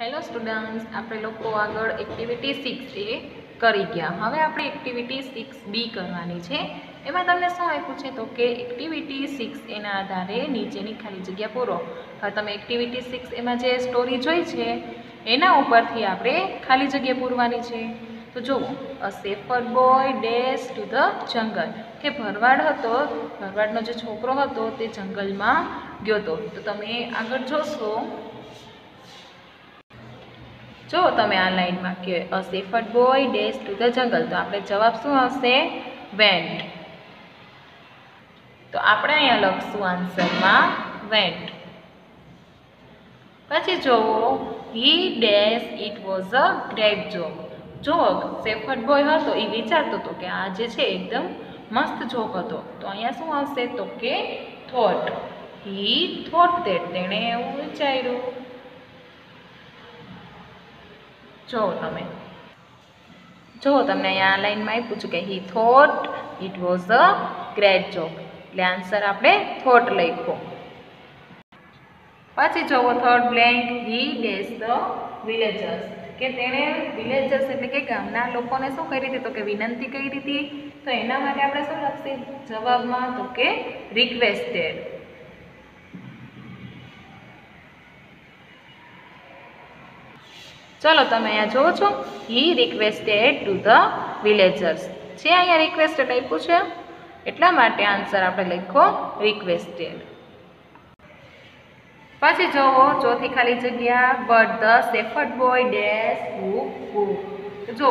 Hello students આપણે લોકો આગળ એક્ટિવિટી સિક્સ એ કરી ગયા. હવે આપણે એક્ટિવિટી સિક્સ બી કરવાની છે. એમાં તમને શું આપ્યું છે? તો કે એક્ટિવિટી સિક્સ એના આધારે નીચેની ખાલી જગ્યા પૂરો. હવે તમે એક્ટિવિટી સિક્સ એમાં જે સ્ટોરી જોઈ છે, એના ઉપરથી આપણે ખાલી જગ્યા પૂરવાની છે. તો જુઓ a shepherd boy dash to the jungle કે ભરવાડ હતો, ભરવાડનો જે છોકરો હતો તે જંગલમાં ગયો હતો. તો તમે આગળ જોશો જો તમે આ લાઈનમાં કે a shepherd boy dash to the jungle, તો આપણે જવાબ શું આવશે? વેન્ટ. તો આપણે અહીંયા લખશું આન્સરમાં વેન્ટ. પછી જોવો he dash it was a great job. જો સેફર્ડ બોય હતો એ વિચારતો હતો કે આ જે છે, એકદમ મસ્ત જોક હતો. તો અહીંયા શું આવશે? તો કે થોટ હી થોટ દેટ તેણે એવું વિચાર્યું. જો તમે. જો તમને અહીંયા લાઈનમાં આપ્યું છે કે he thought it was a great joke એટલે આન્સર આપણે થોટ લખ્યો પછી જોવો third blank he does the villagers કે તેણે વિલેજર્સ એટલે કે ગામના લોકોને શું કરી હતી તો કે વિનંતી કરી હતી. તો એના માટે આપણે શું લખશે? જવાબમાં તો કે રિક્વેસ્ટેડ ચલો તમે અહીંયા જોવો છો. He requested to the villagers છે અહીંયા રિક્વેસ્ટેડ આપ્યું છે? એટલા માટે આન્સર આપણે લખો રિક્વેસ્ટેડ પછી જોવો, ચોથી ખાલી જગ્યા but the shepherd boy dash who જો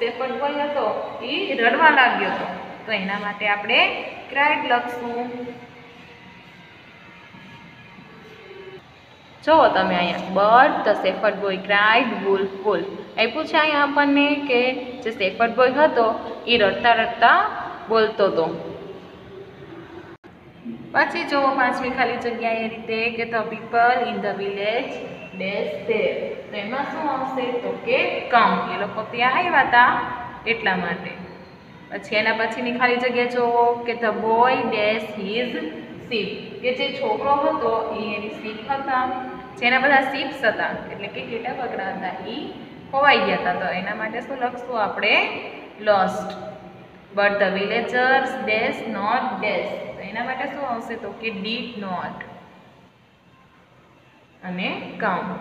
સેફર્ડ બોય હતો એ રડવા લાગ્યો હતો. તો એના માટે આપણે ક્રાઇડ લખશું. જુઓ તમે અહીંયા but the shepherd boy cried wolf wolf આપ્યું છે અહીંયા આપણને કે જે સેફર્ડ બોય હતો એ રડતા રડતા બોલતો હતો. પછી જુઓ પાંચમી ખાલી જગ્યા એ રીતે કે the people in the village dash there. તો એમાં શું આવશે? તો કે કમ એ લોકો ત્યાં આવ્યા હતા એટલા માટે. પછી એના પછીની ખાલી જગ્યા જુઓ કે the boy dash his seat કે જે છોકરો હતો એ એની સીપ હતા. જેના બધા સીપ્સ હતા, એટલે કે ઘેટા બગડા હતા એ ખોવાઈ ગયા હતા. તો એના માટે શું લખશું આપણે? Lost but the villagers does not does એના માટે શું આવશે? તો કે ડીડ નોટ અને ગામ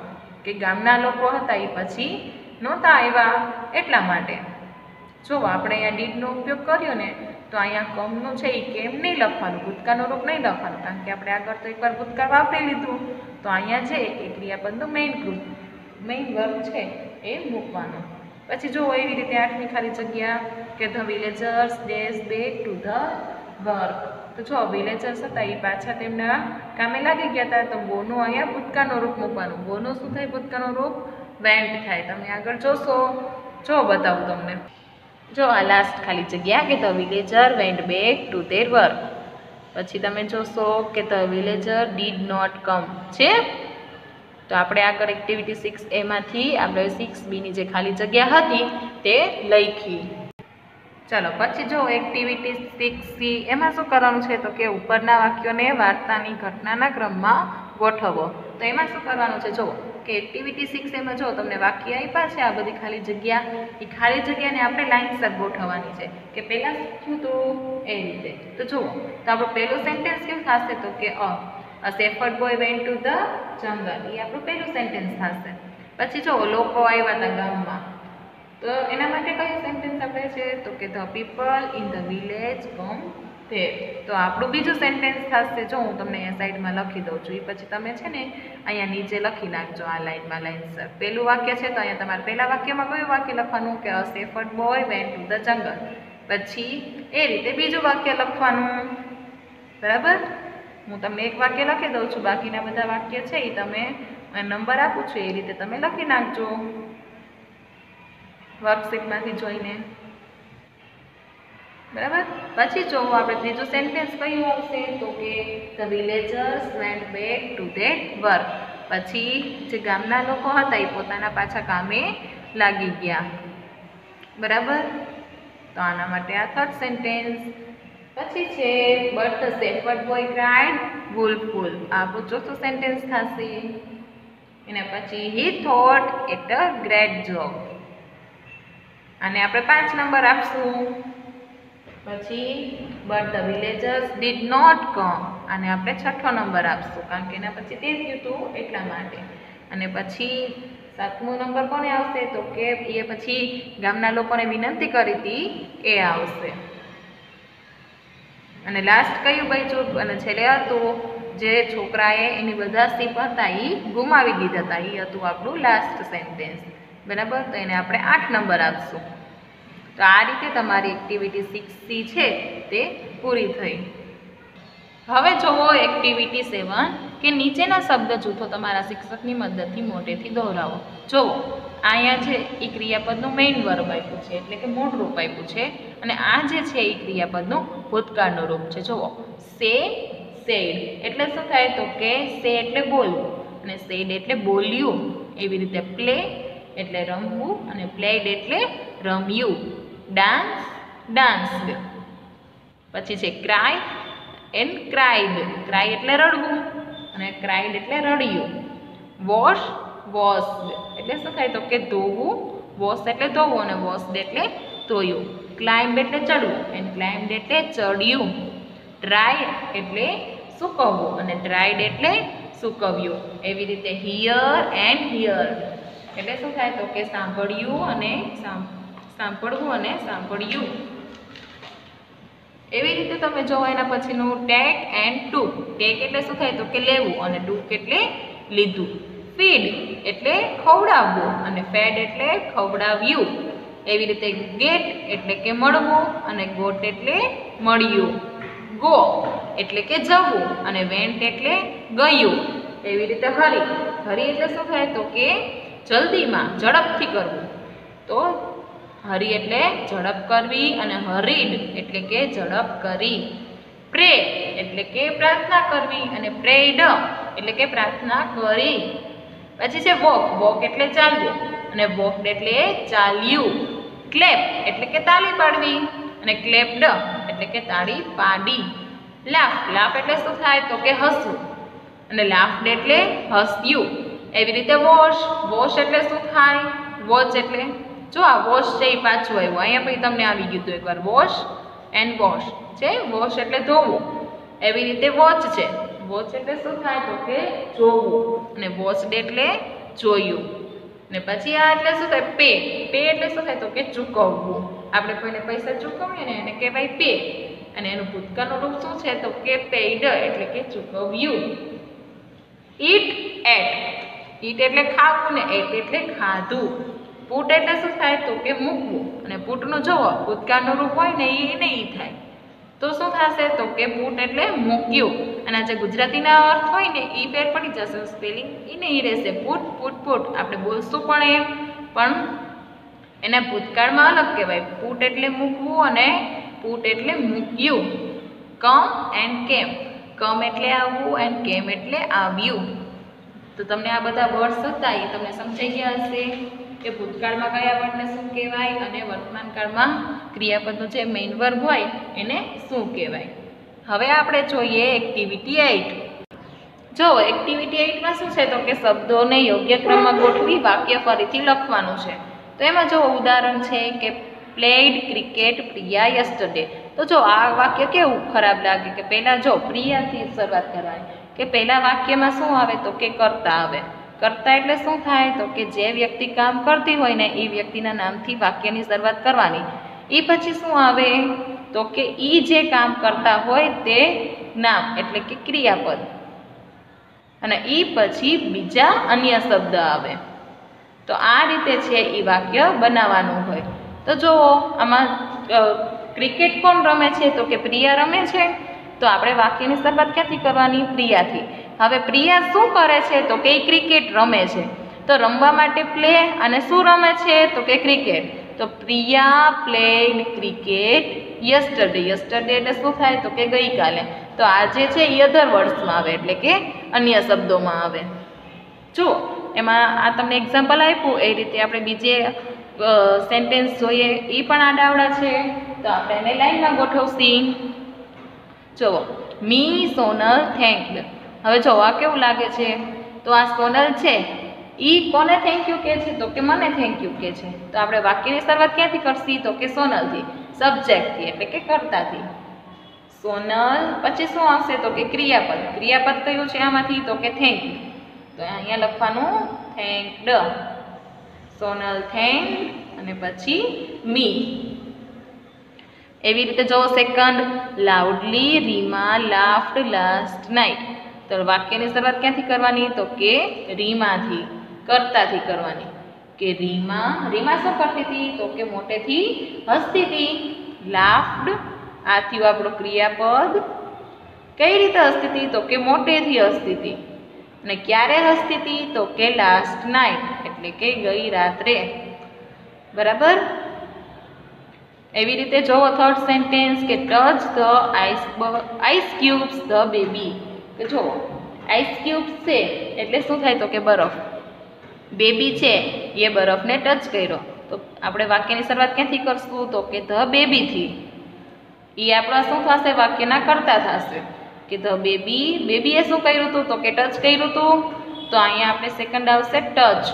કે ગામના લોકો હતા એ પછી નહોતા આવ્યા. એટલા માટે. જો આપણે અહીંયા ડીડનો ઉપયોગ કર્યો ને, તો અહીંયા કમનું છે એ કેમ નહીં લખવાનું? ભૂતકાળનું રૂપ નહીં લખવાનું, કારણ કે આપણે આગળ તો એકવાર ભૂતકાળ વાપરી લીધું. તો અહીંયા છે એ ક્રિયાપદનું મેઇન ગ્રુપ મેઇન વર્ક છે એ મૂકવાનું. પછી જો એવી રીતે આઠમી ખાલી જગ્યા કે the villagers dash back to the work તો જો વિલેજર્સ હતા એ પાછા તેમના કામે લાગી ગયા હતા. તો બોનું અહીંયા ભૂતકાળનું રૂપ મૂકવાનું. બોનું શું થાય? ભૂતકાળનું રૂપ વેન્ટ થાય. તમે આગળ જોશો. જો બતાવું તમને. જો આ લાસ્ટ ખાલી જગ્યા કે the villager went back to their work પછી તમે જોશો કે the villager did not come, છે? તો આપણે આગળ એક્ટિવિટી સિક્સ એમાંથી આપણે સિક્સ બીની જે ખાલી જગ્યા હતી તે લખી. ચાલો, પછી જો એક્ટિવિટી સિક્સ સી, એમાં શું કરવાનું છે? તો કે ઉપરના વાક્યોને વાર્તાની ઘટનાના ક્રમમાં ગોઠવો. તો એમાં શું કરવાનું છે? જુઓ, કે એક્ટિવિટી સિક્સ એમાં જો તમને વાક્ય આપ્યા છે, આ બધી ખાલી જગ્યા. એ ખાલી જગ્યાને આપણે લાઇનસર ગોઠવવાની છે. કે પહેલાં શું હતું એ રીતે. તો જુઓ, તો આપણું પહેલું સેન્ટેન્સ કેવું થશે? તો કે, a. Shepherd boy went to the jungle એ આપણું પહેલું સેન્ટેન્સ થશે. પછી જુઓ, લોકો આવ્યા હતા ગામમાં. તો એના માટે કયું સેન્ટેન્સ આપણે છે? તો કે the people in the village come there તો આપણું બીજું સેન્ટેન્સ થશે, જો હું તમને અહીંયા સાઈડમાં લખી દઉં છું. એ પછી તમે છે ને અહીંયા નીચે લખી નાખજો આ લાઇનમાં લાઈનસર પહેલું વાક્ય છે તો અહીંયા તમારે પહેલા વાક્યમાં કયું વાક્ય લખવાનું? કે a shepherd boy went to the jungle. પછી એ રીતે બીજું વાક્ય લખવાનું. બરાબર? હું તમને એક વાક્ય લખી દઉં છું. બાકીના બધા વાક્ય છે એ તમે નંબર આપું છું. એ રીતે તમે લખી નાખજો. વર્કશીટમાંથી જોઈને. બરાબર? પછી જો આપણે ત્રીજું સેન્ટેન્સ કયું આવશે તો કે the villagers went back to that work પછી જે ગામના લોકો હતા એ પોતાના પાછા કામે લાગી ગયા. બરાબર? તો આના માટે આ થર્ડ સેન્ટેન્સ પછી છે but the shepherd boy cried wolf wolf આ આપણું ચોથું સેન્ટેન્સ થશે. એના પછી he thought at a great job અને આપણે પાંચ નંબર આપશું. પછી but the villagers did not come અને આપણે છઠ્ઠો નંબર આપશું કારણ કે એના પછી તે થયું હતું એટલા માટે. અને પછી સાતમો નંબર કોને આવશે? તો કે એ પછી ગામના લોકોને વિનંતી કરી હતી એ આવશે. અને લાસ્ટ કયું બચ્યું અને છેલ્લે હતું જે છોકરાએ એની બધા સીપ હતા એ ગુમાવી દીધા હતા. એ હતું આપણું લાસ્ટ સેન્ટેન્સ બરાબર? તો એને આપણે આઠ નંબર આપશું. તો આ રીતે તમારી એક્ટિવિટી સિક્સ સી છે તે પૂરી થઈ. હવે જોવો એક્ટિવિટી સેવન કે નીચેના શબ્દ જૂથો તમારા શિક્ષકની મદદથી મોટેથી દોહરાવો. જોવો, અહીંયા છે એ ક્રિયાપદનું મેઇન વર્બ આપ્યું છે એટલે કે મૂળ રૂપ આપ્યું છે અને આ જે છે એ ક્રિયાપદનું ભૂતકાળનું રૂપ છે. જુઓ સે, સેડ. એટલે શું થાય તો કે સે એટલે બોલવું અને સેડ એટલે બોલ્યું. એવી રીતે પ્લે એટલે રમવું અને પ્લેડ એટલે રમ્યું. ડાન્સ ડાન્સ્ડ પછી છે ક્રાય એન્ડ ક્રાઇડ ક્રાય એટલે રડવું અને ક્રાઇડ એટલે રડ્યું. વોશ વોશ્ડ એટલે શું થાય તો કે ધોવું વોશ એટલે ધોવું અને વોશ્ડ એટલે ધોયું. ક્લાઇમ્બ એટલે ચડવું એન્ડ ક્લાઇમ્બ એટલે ચડ્યું. ડ્રાય એટલે સૂકવવું અને ડ્રાઈડ એટલે સૂકવ્યું. એવી રીતે હિયર એન્ડ હિયર એટલે શું થાય તો કે સાંભળ્યું અને સાંભળવું અને સાંભળ્યું. એવી રીતે તમે જો એના પછીનું ટેક એન્ડ ટુક ટેક એટલે શું થાય? તો કે લેવું અને ટુક એટલે લીધું. ફીડ એટલે ખવડાવવું અને ફેડ એટલે ખવડાવ્યું. એવી રીતે ગેટ એટલે કે મળવું અને ગોટ એટલે મળ્યું. ગો એટલે કે જવું અને વેન્ટ એટલે ગયું. એવી રીતે હરી. હરી એટલે શું થાય? તો કે જલ્દીમાં ઝડપથી કરવું. તો હરી એટલે ઝડપ કરવી અને હરીડ એટલે કે ઝડપ કરી. પ્રે એટલે કે પ્રાર્થના કરવી અને પ્રેડ એટલે કે પ્રાર્થના કરી. પછી છે વોક વોક એટલે ચાલવું અને વોકડ એટલે ચાલ્યું. ક્લેપ એટલે કે તાળી પાડવી અને ક્લેપ્ડ એટલે કે તાળી પાડી. લાફ લાફ એટલે શું થાય? તો કે હસવું. અને લાફડ એટલે હસ્યું. એવી રીતે વોશ વોશ એટલે શું થાય? વોચ એટલે જો આ વોશ છે એ પાછું આવ્યું. અહીંયા પછી તમને આવી ગયું હતું એકવાર વોશ એન્ડ વોશ છે? વોશ એટલે ધોવું. એવી રીતે વોચ છે. વોચ એટલે શું થાય? તો કે જોવું. અને વોચડ એટલે જોયું. ને પછી આ એટલે શું થાય? પે પે એટલે શું થાય? તો કે ચૂકવવું. આપણે કોઈને પૈસા ચૂકવીએ ને એને કહેવાય પે અને એનું ભૂતકાળનું રૂપ શું છે? તો કે પેઇડ એટલે કે ચૂકવ્યું. ઈટ એટ ઈટ એટલે ખાવું ને એટ એટલે ખાધું. પુટ એટલે શું થાય? તો કે મૂકવું. અને પૂટનું જુઓ ભૂતકાળનું રૂપ હોય ને એ નહીં થાય. તો શું થશે? તો કે પૂટ એટલે મૂક્યું. અને આ જે ગુજરાતીના અર્થ હોય ને એ પેર પડી જશે સ્પેલિંગ એ નહીં રહેશે પૂટ પૂટ પૂટ આપણે બોલશું પણ એમ. પણ એને ભૂતકાળમાં અલગ કહેવાય. પૂટ એટલે મૂકવું અને પૂટ એટલે મૂક્યું. કમ એન્ડ કેમ. કમ એટલે આવવું એન્ડ કેમ એટલે આવ્યું. તો તમને આ બધા વર્ડ્સ હતા, એ તમને સમજાઈ ગયા હશે. કે ભૂતકાળમાં કયા વર્ણને શું કહેવાય અને વર્તમાન કાળમાં ક્રિયાપદનું જે મેઇન વર્ગ હોય એને શું કહેવાય? હવે આપણે જોઈએ એક્ટિવિટી એઇટ જો એક્ટિવિટી એઇટમાં શું છે તો કે શબ્દોને યોગ્ય ક્રમમાં ગોઠવી વાક્ય ફરીથી લખવાનું છે. તો એમાં જો ઉદાહરણ છે કે પ્લેડ ક્રિકેટ પ્રિયા યસ્ટરડે તો જો આ વાક્ય કેવું ખરાબ લાગે? કે પહેલાં જો પ્રિયાથી શરૂઆત કરવાની કે પહેલાં વાક્યમાં શું આવે તો કે કરતા આવે? કરતા એટલે શું થાય? તો કે જે વ્યક્તિ કામ કરતી હોય ને એ વ્યક્તિના નામથી વાક્યની શરૂઆત કરવાની. એ પછી શું આવે? તો કે એ જે કામ કરતા હોય તે નામ, એટલે કે ક્રિયાપદ. અને એ પછી બીજા અન્ય શબ્દ આવે. તો આ રીતે છે એ વાક્ય બનાવવાનું હોય. તો જુઓ આમાં ક્રિકેટ કોણ રમે છે? તો કે પ્રિયા રમે છે. તો આપણે વાક્યની શરૂઆત ક્યાંથી કરવાની? પ્રિયાથી. હવે પ્રિયા શું કરે છે? તો કે ક્રિકેટ રમે છે. તો રમવા માટે પ્લે અને શું રમે છે? તો કે ક્રિકેટ. તો Priya played cricket yesterday yesterday એટલે શું થાય? તો કે ગઈકાલે. તો આજે છે એ અધર વર્ડ્સમાં આવે, એટલે કે અન્ય શબ્દોમાં આવે. જો, એમાં આ તમને એક્ઝામ્પલ આપ્યું, એ રીતે આપણે બીજે સેન્ટેન્સ જોઈએ એ પણ આડાવડા છે. તો આપણે એને લાઈનમાં ગોઠવશી. જુઓ. મી સોનલ થેન્કડ હવે જો, આ કેવું લાગે છે? તો આ સોનલ છે. ઈ કોને થેન્ક યુ કહે છે? તો કે મને થેન્ક યુ કહે છે. તો આપણે વાક્યની શરૂઆત ક્યાંથી કરશી? તો કે સોનલથી. સબ્જેક્ટથી એટલે કે કર્તાથી. સોનલ, પછી શું આવશે? તો કે ક્રિયાપદ. ક્રિયાપદ કયું છે આમાંથી? તો કે થેન્ક યુ તો અહીંયા લખવાનું થેન્ક ડ સોનલ થેન્ક અને પછી મી એવી રીતે જો second loudly Reema laughed last night તો વાક્યની શરૂઆત ક્યાંથી કરવાની? તો કે રીમાથી, કરતાથી કરવાની. કે રીમા રીમા શું કરતી હતી? તો કે મોટેથી હસતી હતી. લાફ્ડ આ થયું આપણું ક્રિયાપદ કઈ રીતે હસતી હતી? તો કે મોટેથી હસતી હતી. અને ક્યારે હસતી હતી? તો કે લાસ્ટ નાઇટ એટલે કે ગઈ રાત્રે. બરાબર? એવી રીતે જોવો થર્ડ સેન્ટેન્સ કે touch the ice ice cubes the baby જો આઈસ ક્યુબ્સ છે, એટલે શું થાય તો કે બરફ. બેબી છે, એ બરફને ટચ કર્યો. તો આપણે વાક્યની શરૂઆત ક્યાંથી કરશું? તો કે ધ બેબીથી એ આપણા શું થશે? વાક્યના કરતા થશે. કે ધ બેબી બેબીએ શું કર્યું હતું તો કે ટચ કર્યું હતું તો અહીંયા આપણે સેકન્ડ આવશે ટચ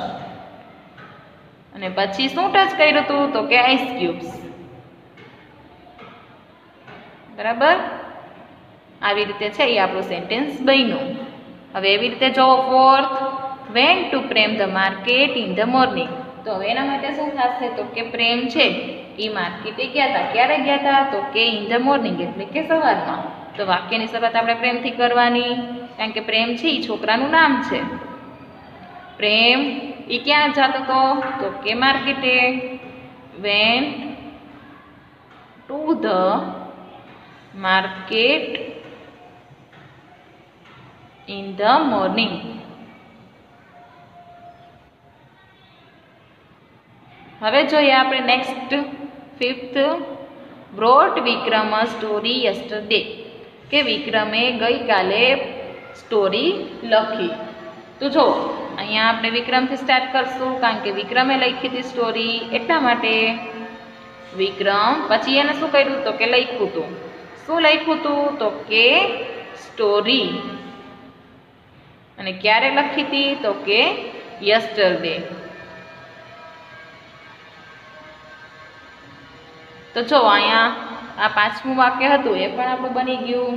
અને પછી શું ટચ કર્યું હતું તો કે આઈસ ક્યુબ્સ બરાબર? આવી રીતે છે એ આપણું સેન્ટેન્સ બન્યું. હવે એવી રીતે જો fourth went to Prem the market in the morning તો હવે એના માટે શું થશે? તો કે પ્રેમ છે એ માર્કેટે ગયા હતા ક્યારે ગયા હતા તો કે ઇન ધ મોર્નિંગ એટલે કે સવારમાં. તો વાક્યની શરૂઆત આપણે પ્રેમથી કરવાની. કારણ કે પ્રેમ છે એ છોકરાનું નામ છે. પ્રેમ એ ક્યાં જતો હતો તો કે માર્કેટે went to the market in the morning હવે જોઈએ આપણે next fifth brought Vikram story yesterday કે વિક્રમે ગઈકાલે સ્ટોરી લખી. તો જો, અહીંયા આપણે વિક્રમથી સ્ટાર્ટ કરશું, કારણ કે વિક્રમે લખી હતી સ્ટોરી એટલા માટે વિક્રમ પછી એને શું કર્યું તો કે લખ્યું હતું. શું લખ્યું હતું તો કે સ્ટોરી અને ક્યારે લખી હતી? તો કે યસ્ટરડે. તો જો અહીંયા આ પાંચમું વાક્ય હતું, એ પણ આપણું બની ગયું.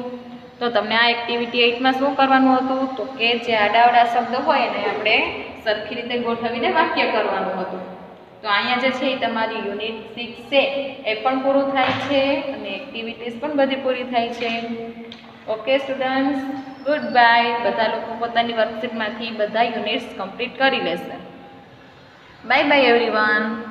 તો તમને આ એક્ટિવિટી એઇટમાં શું કરવાનું હતું? તો કે જે આડાવડા શબ્દ હોય એને આપણે સરખી રીતે ગોઠવીને વાક્ય કરવાનું હતું. તો અહીંયા જે છે એ તમારી યુનિટ સિક્સ છે, એ પણ પૂરું થાય છે અને એક્ટિવિટીઝ પણ બધી પૂરી થાય છે. ઓકે સ્ટુડન્ટ્સ ગુડ બાય બધા લોકો પોતાની વર્કશીટમાંથી બધા યુનિટ્સ કમ્પ્લીટ કરી લેશે. Bye bye everyone